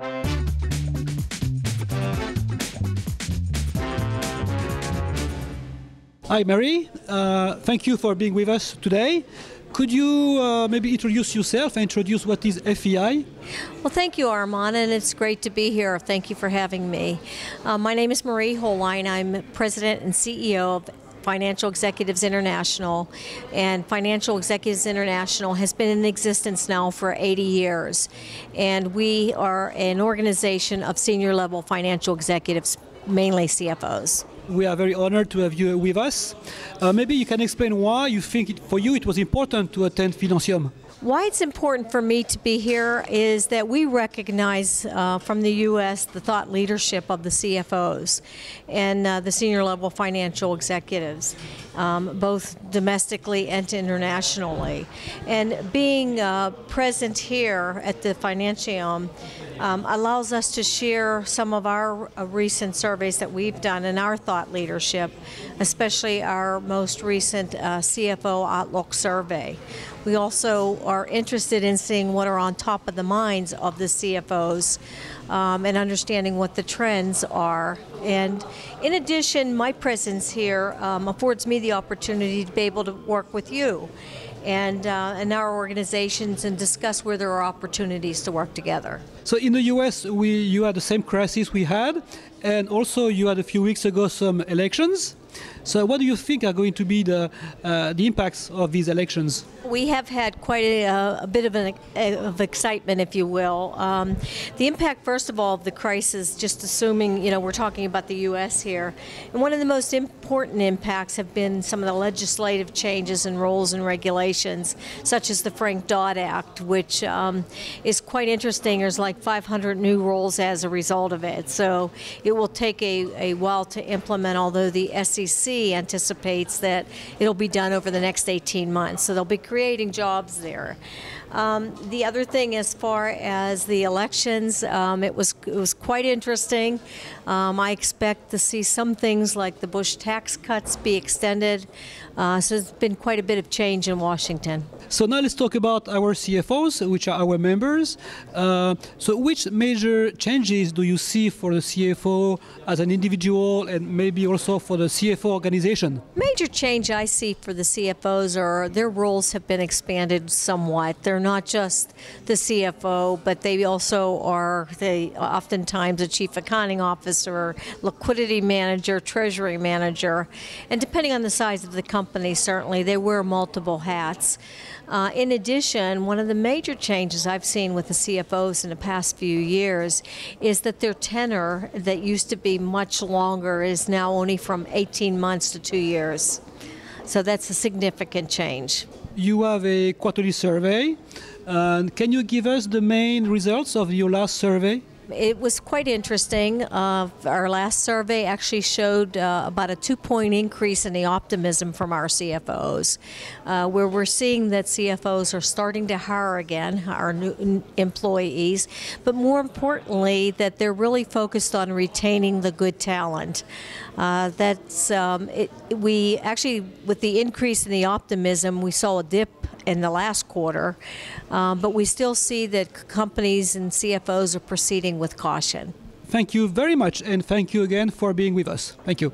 Hi, Marie. Uh, thank you for being with us today. Could you uh, maybe introduce yourself and introduce what is FEI? Well, thank you, Armand, and it's great to be here. Thank you for having me. Uh, my name is Marie Hollein. I'm president and CEO of Financial Executives International, and Financial Executives International has been in existence now for 80 years. And we are an organization of senior level financial executives, mainly CFOs. We are very honored to have you with us. Uh, maybe you can explain why you think it, for you it was important to attend Financium. Why it's important for me to be here is that we recognize uh, from the U.S. the thought leadership of the CFOs and uh, the senior level financial executives, um, both domestically and internationally. And being uh, present here at the Financium um, allows us to share some of our uh, recent surveys that we've done and our thought leadership, especially our most recent uh, CFO Outlook survey. We also are interested in seeing what are on top of the minds of the CFOs um, and understanding what the trends are. And in addition, my presence here um, affords me the opportunity to be able to work with you and, uh, and our organizations and discuss where there are opportunities to work together. So in the US, we, you had the same crisis we had, and also you had a few weeks ago some elections. So, what do you think are going to be the uh, the impacts of these elections? We have had quite a, a bit of an of excitement, if you will. Um, the impact, first of all, of the crisis. Just assuming, you know, we're talking about the U.S. here, and one of the most important impacts have been some of the legislative changes and rules and regulations, such as the Frank Dodd Act, which um, is quite interesting. There's like 500 new rules as a result of it, so it will take a, a while to implement. Although the SEC anticipates that it'll be done over the next 18 months. So they'll be creating jobs there. Um, the other thing, as far as the elections, um, it was it was quite interesting. Um, I expect to see some things like the Bush tax cuts be extended. Uh, so there's been quite a bit of change in Washington. So now let's talk about our CFOs, which are our members. Uh, so which major changes do you see for the CFO as an individual and maybe also for the CFO organization? Major change I see for the CFOs are their roles have been expanded somewhat. They're not just the CFO, but they also are they oftentimes a chief accounting officer, liquidity manager, treasury manager, and depending on the size of the company, certainly they wear multiple hats. Uh, in addition, one of the major changes I've seen with the CFOs in the past few years is that their tenure, that used to be much longer, is now only from 18 months to two years. So that's a significant change. You have a quarterly survey. Uh, can you give us the main results of your last survey? It was quite interesting. Uh, our last survey actually showed uh, about a two point increase in the optimism from our CFOs, uh, where we're seeing that CFOs are starting to hire again, our new employees, but more importantly, that they're really focused on retaining the good talent. Uh, that's um, it, we actually, with the increase in the optimism, we saw a dip in the last quarter, um, but we still see that companies and CFOs are proceeding with caution. Thank you very much, and thank you again for being with us. Thank you.